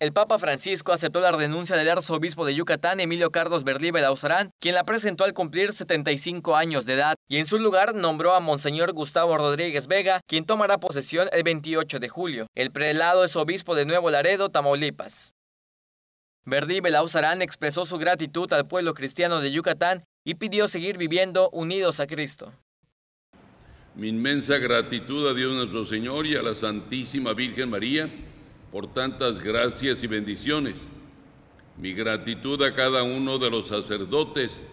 el Papa Francisco aceptó la renuncia del arzobispo de Yucatán, Emilio Carlos Berlí Belauzarán, quien la presentó al cumplir 75 años de edad, y en su lugar nombró a Monseñor Gustavo Rodríguez Vega, quien tomará posesión el 28 de julio. El prelado es obispo de Nuevo Laredo, Tamaulipas. Verdi Belauzarán expresó su gratitud al pueblo cristiano de Yucatán y pidió seguir viviendo unidos a Cristo. Mi inmensa gratitud a Dios nuestro Señor y a la Santísima Virgen María por tantas gracias y bendiciones. Mi gratitud a cada uno de los sacerdotes,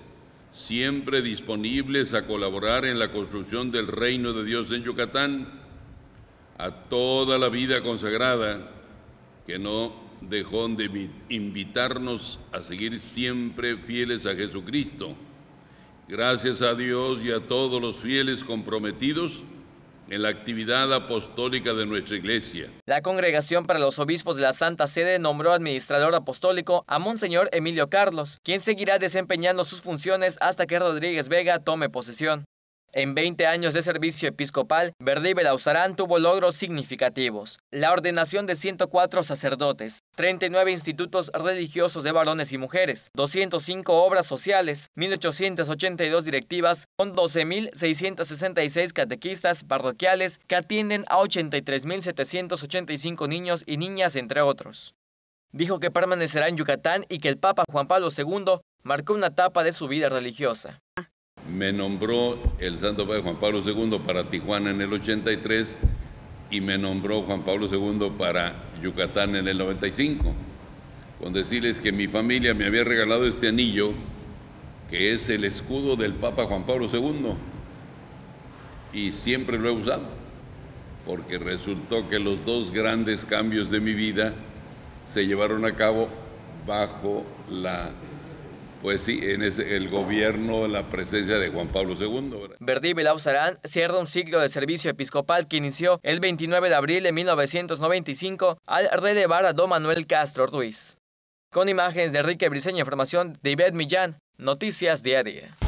siempre disponibles a colaborar en la construcción del reino de Dios en Yucatán, a toda la vida consagrada que no dejó de invitarnos a seguir siempre fieles a Jesucristo. Gracias a Dios y a todos los fieles comprometidos en la actividad apostólica de nuestra iglesia. La Congregación para los Obispos de la Santa Sede nombró administrador apostólico a Monseñor Emilio Carlos, quien seguirá desempeñando sus funciones hasta que Rodríguez Vega tome posesión. En 20 años de servicio episcopal, Verdi Belauzarán tuvo logros significativos. La ordenación de 104 sacerdotes, 39 institutos religiosos de varones y mujeres, 205 obras sociales, 1.882 directivas, con 12.666 catequistas parroquiales que atienden a 83.785 niños y niñas, entre otros. Dijo que permanecerá en Yucatán y que el Papa Juan Pablo II marcó una etapa de su vida religiosa me nombró el Santo Padre Juan Pablo II para Tijuana en el 83 y me nombró Juan Pablo II para Yucatán en el 95. Con decirles que mi familia me había regalado este anillo, que es el escudo del Papa Juan Pablo II, y siempre lo he usado, porque resultó que los dos grandes cambios de mi vida se llevaron a cabo bajo la pues sí, en el gobierno, la presencia de Juan Pablo II. Verdi Belauzarán cierra un ciclo de servicio episcopal que inició el 29 de abril de 1995 al relevar a don Manuel Castro Ruiz. Con imágenes de Enrique Briceño, información de Ivette Millán, Noticias Día a Día.